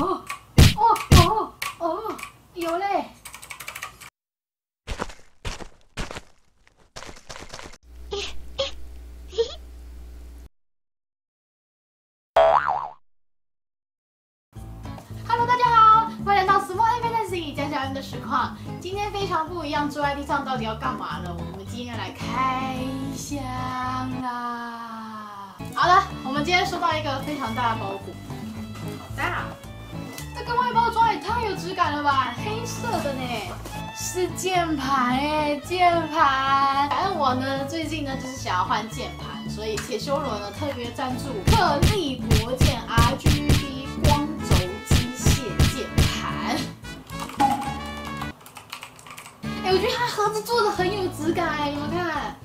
哦哦哦哦，有嘞。Hello，大家好，欢迎来到 Small Fantasy 讲讲人的实况。今天非常不一样，坐在地上到底要干嘛呢？我们今天来开箱啊。好了，我们今天收到一个非常大的包裹，好大。外包装也太有质感了吧，黑色的呢，是键盘哎，键盘。反正我呢，最近呢就是想要换键盘，所以铁修罗呢特别赞助特立博键 RGB 光轴机械键盘。哎，我觉得它盒子做的很有质感哎，你们看，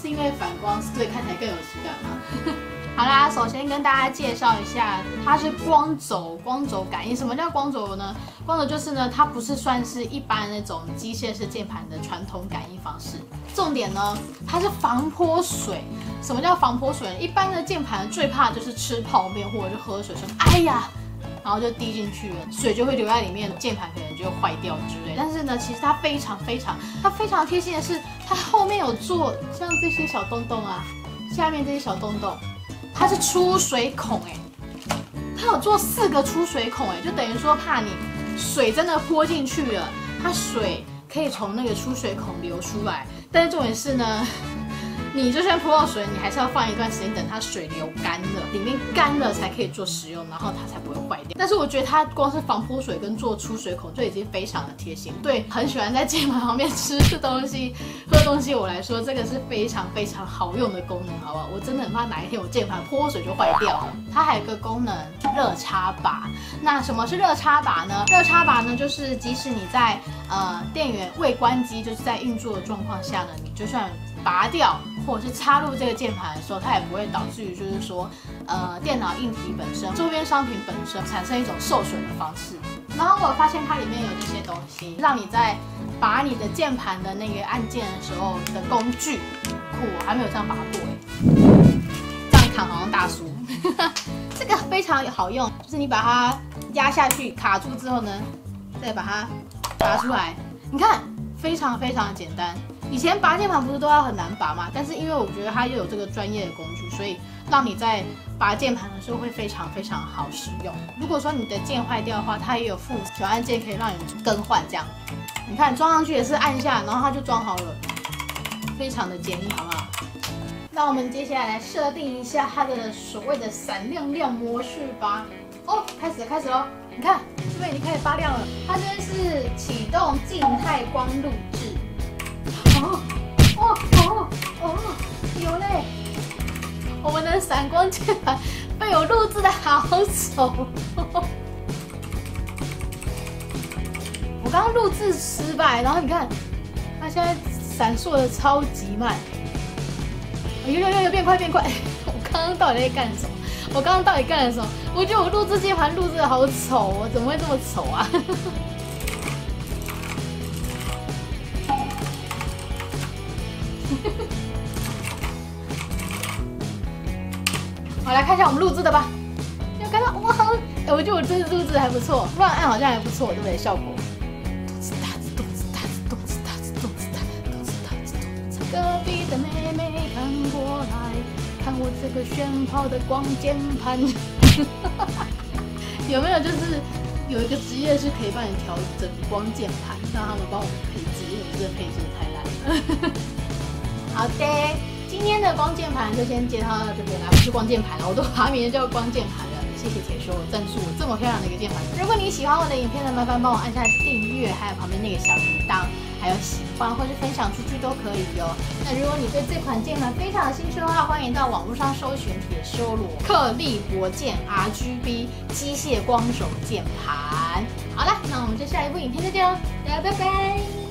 是因为反光，所以看起来更有质感吗？好啦，首先跟大家介绍一下，它是光轴光轴感应。什么叫光轴呢？光轴就是呢，它不是算是一般那种机械式键盘的传统感应方式。重点呢，它是防泼水。什么叫防泼水？一般的键盘最怕就是吃泡面或者是喝水，说哎呀，然后就滴进去了，水就会留在里面，键盘可能就坏掉之类。但是呢，其实它非常非常，它非常贴心的是，它后面有做像这些小洞洞啊，下面这些小洞洞。它是出水孔哎，它有做四个出水孔哎，就等于说怕你水真的泼进去了，它水可以从那个出水孔流出来。但是重点是呢。你就算泼到水，你还是要放一段时间，等它水流干了，里面干了才可以做使用，然后它才不会坏掉。但是我觉得它光是防泼水跟做出水孔就已经非常的贴心，对很喜欢在键盘旁边吃东西、喝东西我来说，这个是非常非常好用的功能，好不好？我真的很怕哪一天我键盘泼水就坏掉了。它还有个功能，热插拔。那什么是热插拔呢？热插拔呢，就是即使你在呃电源未关机，就是在运作的状况下呢，你就算拔掉。或者是插入这个键盘的时候，它也不会导致于就是说，呃，电脑硬体本身、周边商品本身产生一种受损的方式。然后我发现它里面有这些东西，让你在拔你的键盘的那个按键的时候的工具，酷，我还没有这样拔过哎，这样扛好像大叔。这个非常好用，就是你把它压下去卡住之后呢，再把它拔出来，你看，非常非常的简单。以前拔键盘不是都要很难拔吗？但是因为我觉得它又有这个专业的工具，所以让你在拔键盘的时候会非常非常好使用。如果说你的键坏掉的话，它也有附小按键可以让你更换。这样，你看装上去也是按下，然后它就装好了，非常的简易，好不好？那我们接下来来设定一下它的所谓的闪亮亮模式吧。哦，开始开始喽！你看这边已经开始发亮了，它这边是启动静态光路闪光键盘被我录制的好丑。我刚刚录制失败，然后你看，它现在闪烁的超级慢。有有有有，变快变快！我刚刚到底在干什么？我刚刚到底干了什么？我觉得我录制键盘录制的好丑哦，怎么会这么丑啊？好，来看一下我们录制的吧。有看到哇？哎，我觉得我这次录制还不错，乱按好像还不错，对不对？效果。隔壁的妹妹看过来，看我这个炫跑的光键盘。有没有就是有一个职业是可以帮你调整光键盘，让他们帮我们配置，因为这个配置太烂了。好的，今天的光键盘就先介绍到这边啦。不是光键盘了，我都把它名字叫光键盘了。谢谢铁修赞助这么漂亮的一个键盘。如果你喜欢我的影片呢，麻烦帮我按下订阅，还有旁边那个小铃铛，还有喜欢或是分享出去都可以哟。那如果你对这款键盘非常有兴趣的话，欢迎到网络上搜寻铁修罗克利博键 RGB 机械光手键盘。好了，那我们就下一部影片再见喽，大家拜拜。